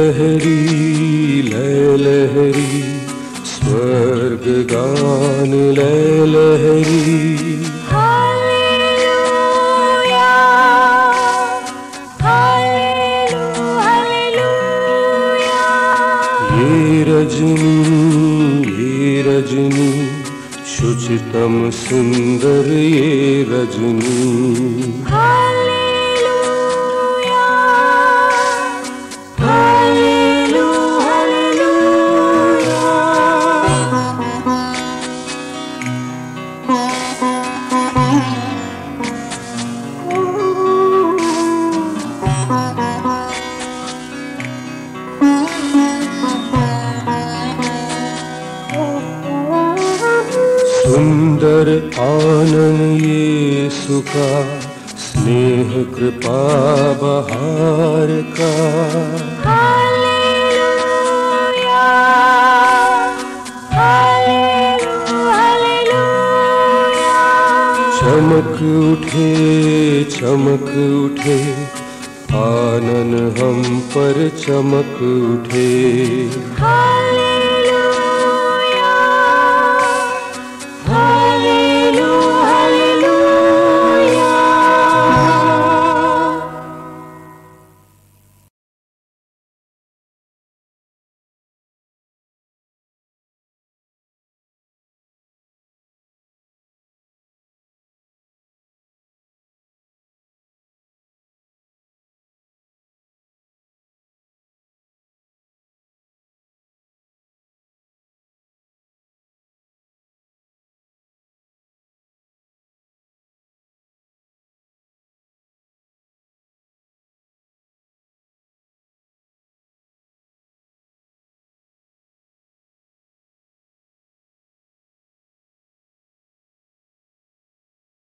लहरी स्वर्ग गान ले लहरी ये रजनी ये रजनी शुचितम सुंदर ये रजनी सुंदर आनंद ये सुखा स्नेह कृपा बहार का चमक उठे चमक उठे आनन हम पर चमक उठे Hallelujah.